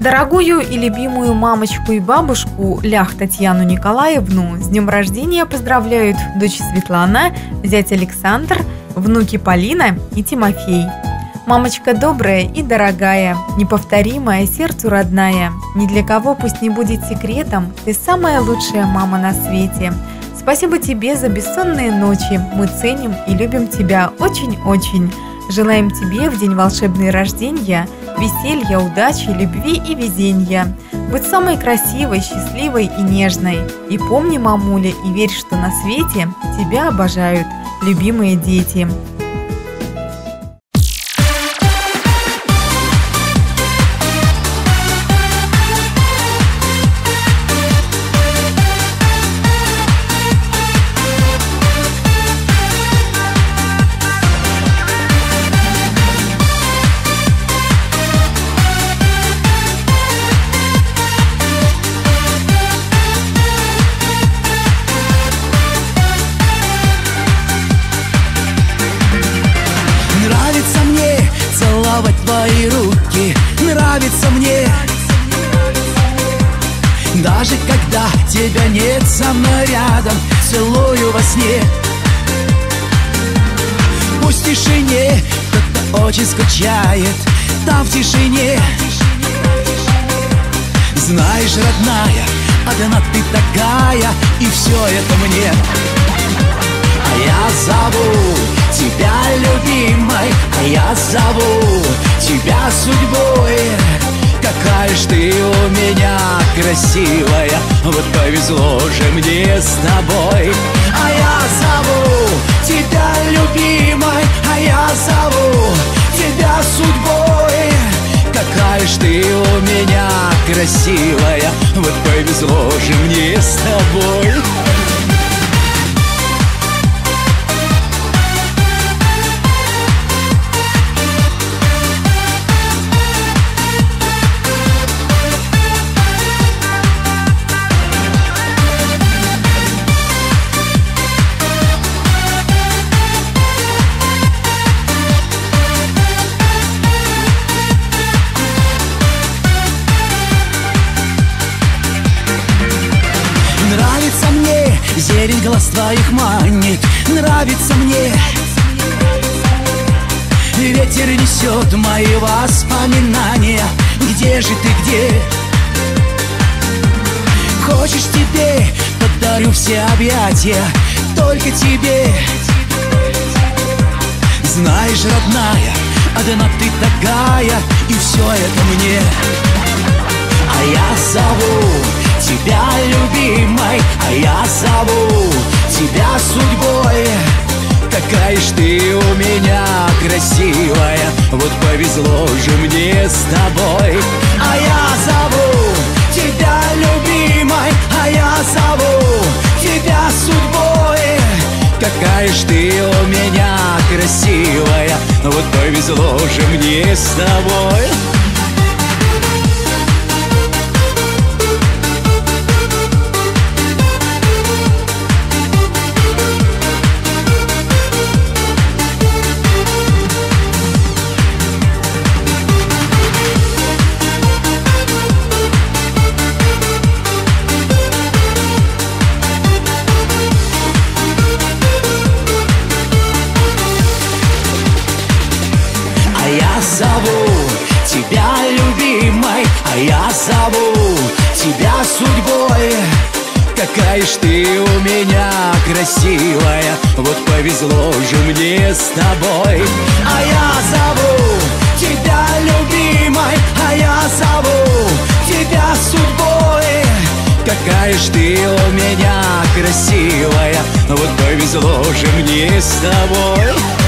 Дорогую и любимую мамочку и бабушку Лях Татьяну Николаевну с днем рождения поздравляют дочь Светлана, зять Александр, внуки Полина и Тимофей. Мамочка добрая и дорогая, неповторимая, сердцу родная. Ни для кого пусть не будет секретом, ты самая лучшая мама на свете. Спасибо тебе за бессонные ночи, мы ценим и любим тебя очень-очень. Желаем тебе в день волшебной рождения веселья, удачи, любви и везения. Будь самой красивой, счастливой и нежной. И помни, мамуля, и верь, что на свете тебя обожают любимые дети. Твои руки нравится мне. Даже когда тебя нет со мной рядом Целую во сне. Пусть в тишине кто-то очень скучает Там в тишине. Знаешь, родная, одна ты такая И все это мне. А я зову тебя любимой А я зову меня красивая. Вот повезло же мне с тобой. А я зову тебя любимой А я зову тебя судьбой. Какая ж ты у меня красивая. Вот повезло же мне с тобой Зелень глаз твоих манит, нравится мне. Ветер несет мои воспоминания. Где же ты, где? Хочешь тебе, подарю все объятия. Только тебе. Знаешь, родная, одна ты такая И все это мне. А я зову тебя любимой, а я зову тебя судьбой. Какая ж ты у меня красивая, вот повезло же мне с тобой. А я зову тебя любимой, а я зову тебя судьбой. Какая ж ты у меня красивая, вот повезло же мне с тобой. Я зову тебя судьбой. Какая ж ты у меня красивая, вот повезло же мне с тобой. А я зову тебя любимой, а я зову тебя судьбой. Какая ж ты у меня красивая, вот повезло же мне с тобой.